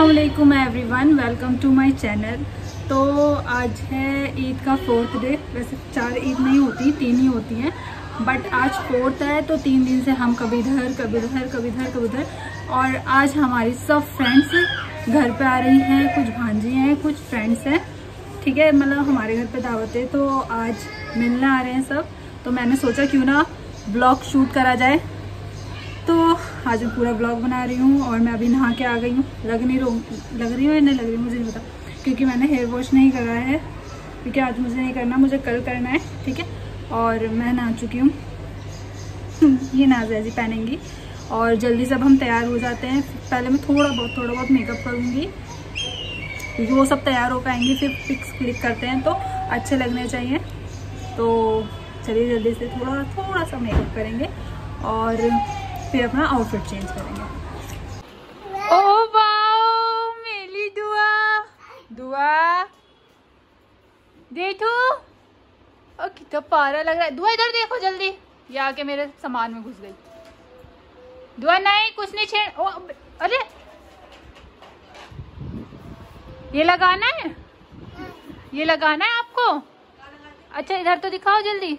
असलकुम everyone welcome to my channel तो आज है ईद का फोर्थ डे वैसे चार ईद नहीं होती, तीन ही होती हैं. बट आज फोर्थ है तो तीन दिन से हम कभी इधर, कभी उधर, कभी इधर, कभी उधर. और आज हमारी सब फ्रेंड्स घर पे आ रही हैं. कुछ भांजी हैं, कुछ फ्रेंड्स हैं. ठीक है मतलब हमारे घर पे दावत है. तो आज मिलने आ रहे हैं सब. तो मैंने सोचा क्यों ना ब्लॉग शूट करा जाए. तो आज मैं पूरा ब्लॉग बना रही हूँ और मैं अभी नहा के आ गई हूँ। लग नहीं लग रही हूँ या नहीं लग रही मुझे नहीं पता। क्योंकि मैंने हेयर वॉश नहीं करा है, क्योंकि आज मुझे नहीं करना, मुझे कल करना है, ठीक है? और मैं नहा चुकी हूँ। ये नाज ऐसी पहनेंगी। और जल्दी से अब हम तैयार हो जाते हैं। पहले मैं थोड़ा बहुत थोड़ा बहुत मेकअप करूँगी। क्योंकि वो सब तैयार हो पाएँगी फिर पिक्स क्लिक करते हैं तो अच्छे लगने चाहिए। तो चलिए जल्दी से थोड़ा थोड़ा सा मेकअप करेंगे। और फिर अपना आउटफिट चेंज करेंगे। ओ वाओ दुआ। दुआ। देखो। कितना पारा लग रहा है। दुआ इधर देखो जल्दी। ये आके मेरे सामान में घुस गई। दुआ, नहीं, कुछ नहीं छेड़ ओ अरे। ये लगाना है? ये लगाना है आपको? अच्छा इधर तो दिखाओ जल्दी।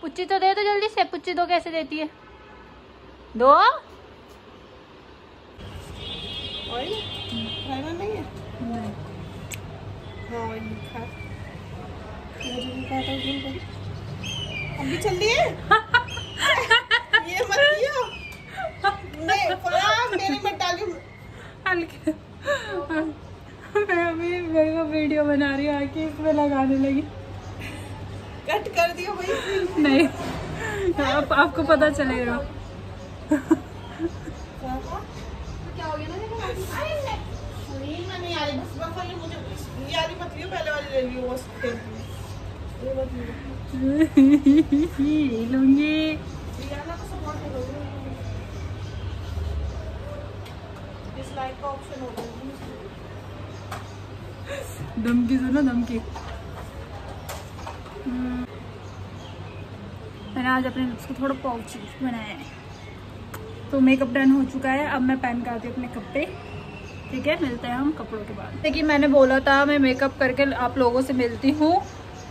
पुच्ची तो दे दो जल्दी से। पुच्ची दो कैसे देती है? दो। अभी चल दिए ये मत दियो नहीं फराम मेरी मत डालियो हल्के। मैं अभी मेरे को वीडियो बना रही हूँ आके इसमें लगाने लगी। कट कर दियो भाई। नहीं। आप, आपको पता चलेगा। धमकी सुनो धमकी। मैंने आज अपने लिप्स को थोड़ा पाउची बनाया है तो मेकअप डन हो चुका है। अब मैं पहन कर आती हूँ अपने कपड़े ठीक है, मिलते हैं हम कपड़ों के बाद। देखिए, मैंने बोला था मैं मेकअप करके आप लोगों से मिलती हूँ।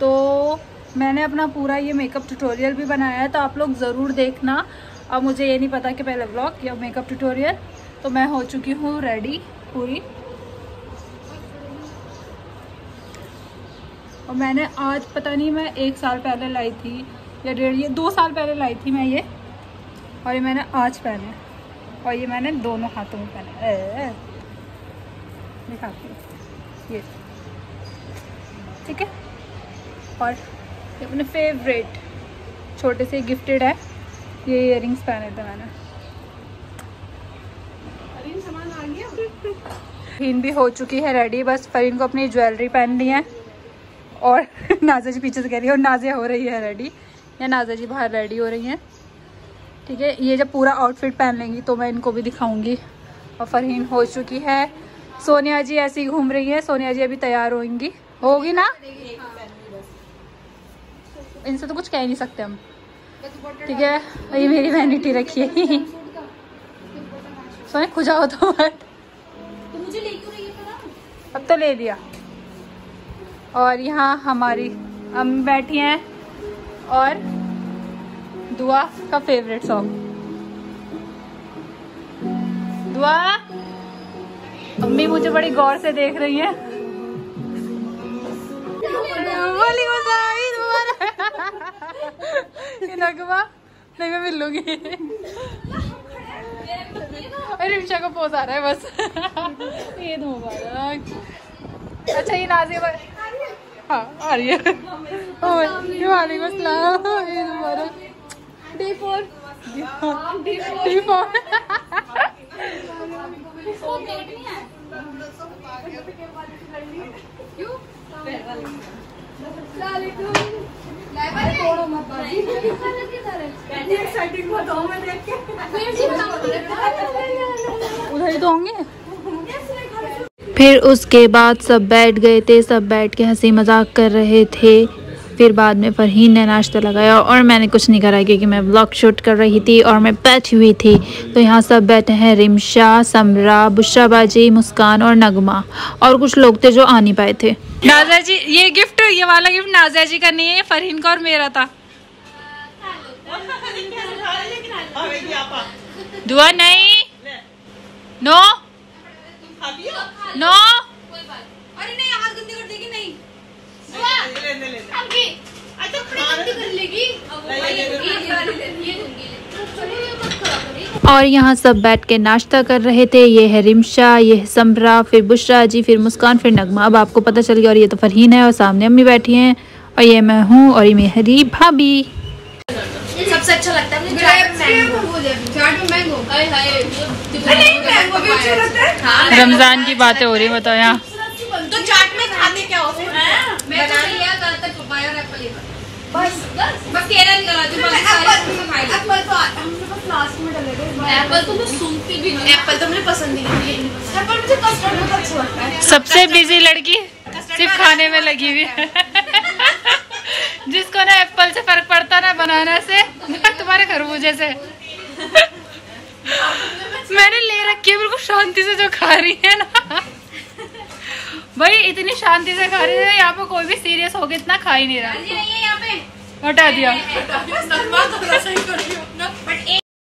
तो मैंने अपना पूरा ये मेकअप ट्यूटोरियल भी बनाया है तो आप लोग ज़रूर देखना। अब मुझे ये नहीं पता कि पहले ब्लॉग या मेकअप ट्यूटोरियल तो मैं हो चुकी हूँ रेडी पूरी। और मैंने आज, पता नहीं मैं एक साल पहले लाई थी या डेढ़, ये दो साल पहले लाई थी मैं ये। और ये मैंने आज पहने और ये मैंने दोनों हाथों में पहने। दिखाती हूँ। ये। ठीक है? और ये अपने फेवरेट छोटे से गिफ्टेड है। ये इयर पहने थे मैंने। फरीन भी हो चुकी है रेडी बस फरीन को अपनी ज्वेलरी पहन ली है। और नाजा जी पीछे से कह रही है और नाजिया हो रही है रेडी या नाजा जी बाहर रेडी हो रही हैं। ठीक है ये जब पूरा आउटफिट पहन लेंगी तो मैं इनको भी दिखाऊँगी। और फरहीन हो चुकी है। सोनिया जी ऐसी घूम रही है। सोनिया जी अभी तैयार होंगी। होगी ना? इनसे तो कुछ कह नहीं सकते हम। ठीक है ये मेरी वैनिटी रखी है। सोने खुजाओ तो मत। अब तो ले लिया। और यहाँ हमारी हम बैठी हैं। और दुआ का फेवरेट सॉन्ग दुआ, अम्मी मुझे बड़ी गौर से देख रही हैं। नहीं, मैं मिल लूँगी अरे, रिक्शा का पोज आ रहा है, बस। ईद मुबारक अच्छा ये नाजिया हाँ आ रही है। वालेकुम अस्सलाम ईद मुबारक डे फोर डे फोर उधर ही तो होंगे। फिर उसके बाद सब बैठ गए थे सब बैठ के हँसी मज़ाक कर रहे थे। फिर बाद में फ़रहीन ने नाश्ता लगाया और मैंने कुछ नहीं करा क्योंकि मैं ब्लॉग शूट कर रही थी और मैं बैठी हुई थी। तो यहाँ सब बैठे हैं, रिमशा, समरा बुशरा बाजी मुस्कान और नगमा। और कुछ लोग थे जो आ नहीं पाए थे। नाजा जी ये गिफ्ट ये वाला गिफ्ट नाजा जी का नहीं है फ़रहीन का और मेरा था। दुआ नहीं। नो। नो। और यहाँ सब बैठ के नाश्ता कर रहे थे ये है रिमशा ये है समरा फिर बुशरा जी फिर मुस्कान फिर नगमा अब आपको पता चल गया और ये तो फरहीन है और सामने अम्मी बैठी हैं और ये मैं हूँ और ये मेरी भाभी सबसे अच्छा लगता है मुझे अच्छा है हाँ रमज़ान की बातें हो रही बताओ यहाँ तो चाट में खाते क्या हो फिर मैं तो लिया ज़्यादातर पपाया और एप्पल ही बस बस। बस केला जो बाकी सारी एप्पल तो हमने बस लास्ट में डले थे एप्पल तो मैं सुनती भी नहीं एप्पल तो मुझे पसंद ही नहीं एप्पल मुझे कस्टर्ड बहुत अच्छा लगता है। सबसे बिज़ी लड़की सिर्फ़ खाने में लगी हुई है। जिसको ना एप्पल से फ़र्क पड़ता ना बनाना से ना तुम्हारे खरबूजे से। मैंने ले रखी है बिल्कुल शांति से जो खा रही है ना। भाई इतनी शांति से खा रही है यहाँ पे कोई भी सीरियस हो गया इतना खा ही नहीं रहा। है यहाँ पे। हटा दिया।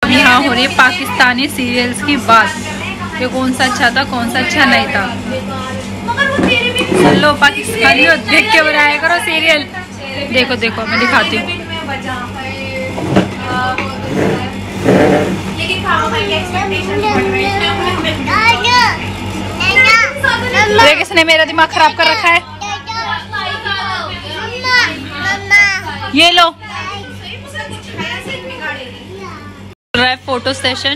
तो हूँ यहाँ हो रही है पाकिस्तानी सीरियल्स की बात। कि कौन सा अच्छा था कौन सा अच्छा नहीं था? मगर वो तेरे भी चलो पाकिस्तानी देख के बनाया करो सीरियल देखो देखो मैं दिखाती हूँ। में बचा है। लेकिन देख इसने मेरा दिमाग खराब कर रखा है। ये लो। फ़ोटो सेशन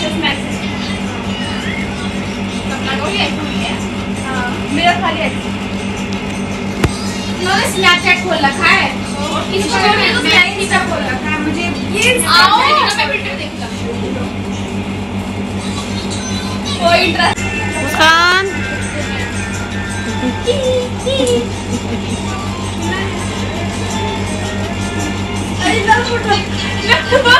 एक्सेस मैक्सेस मेरा खाली उन्होंने स्नैपचैट खोल रखा है तो का खोल रखा है मुझे ये आओ मैं वीडियो देखता कोई इंटरेस्ट मुस्कान अरे चल फ़ोटो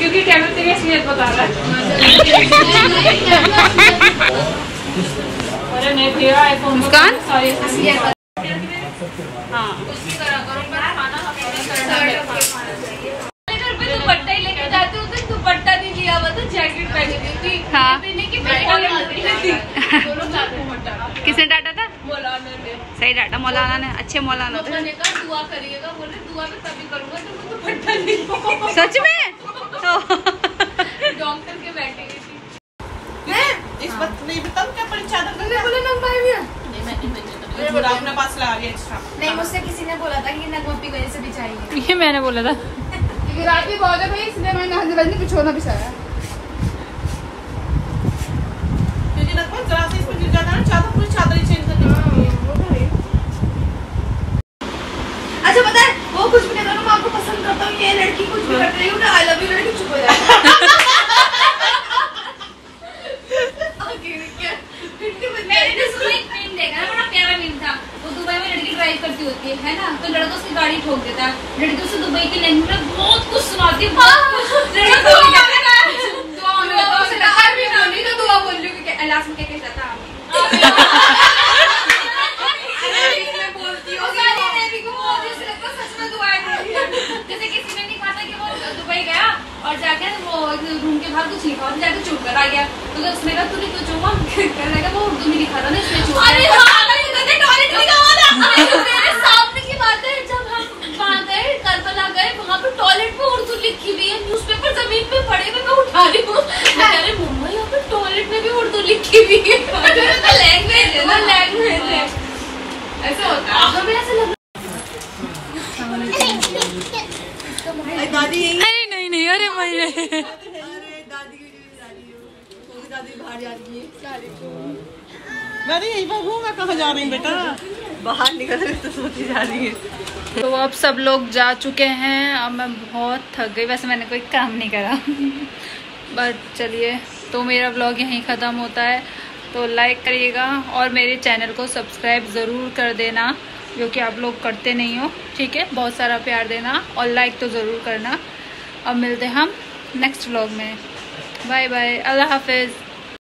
क्योंकि कैमरे तेरे असलियत बता रहा मुस्कान? हाँ। दुपट्टा ही लेके जाते हो तो दुपट्टा नहीं लिया हुआ तो जैकेट पहनी थी। हाँ। किसने डांटा था? मौलाना ने। सही डाटा मौलाना ने। अच्छे मौलाना कहा दुआ करिएगा बोले दुआ मैं तभी करूँगा जब मैं नहीं सच में? डॉक्टर इस बात नहीं क्या बोला नहीं नहीं मैंने मुझसे किसी ने बोला था कि से बिछाई ये मैंने बोला था। रात भी बहुत है भाई इसलिए मैंने आज रात में बिछोना बिछाया क्योंकि लगभग जरा से इसमें गिर जाता है ना चादर पूरी चादर ही चेंज करनी देखा ना बड़ा प्यारा मीम था। वो दुबई में लड़की ड्राइव करती होती है है ना? तो लड़का उसकी गाड़ी ठोक देता है। लड़की उसे दुबई की लैंग्वेज में बहुत कुछ सुनाती है में तो हूँ क्या कहता था। हूँ गया और जाके वो रूम के बाहर कुछ लिखा और जाके चुप कर आ गया। तो उसने कहा तूने क्यों चुपा कहने लगा वो उर्दू में लिखा था ना इसलिए चुप अरे हाँ मैं कहते टॉयलेट में गया था मेरे सामने की बात है जब हम वहाँ गए करबला गए वहाँ पे टॉयलेट में उर्दू लिखी हुई है न्यूज़पेपर ज़मीन पे पड़े हुए मैं उठा रही हूँ। मैं मम्मा यहाँ पे टॉयलेट में भी उर्दू लिखी हुई है। तो लैंग्वेज है ना। लैंग्वेज है। ऐसा होता है। हमें ऐसा लग दादी अरे नहीं नहीं अरे भाई अरे दादी की जा रही हो वो दादी बाहर जा रही है। मैं यहीं पर मैं कहाँ जा रही हूँ बेटा? बाहर निकल रही तो सोची जा रही है। तो अब सब लोग जा चुके हैं अब मैं बहुत थक गई वैसे मैंने कोई काम नहीं करा। बस चलिए तो मेरा ब्लॉग यहीं ख़त्म होता है। तो लाइक करिएगा और मेरे चैनल को सब्सक्राइब ज़रूर कर देना जो कि आप लोग करते नहीं हो ठीक है? बहुत सारा प्यार देना और लाइक तो ज़रूर करना। अब मिलते हैं हम नेक्स्ट व्लॉग में। बाय बाय अल्लाह हाफिज़।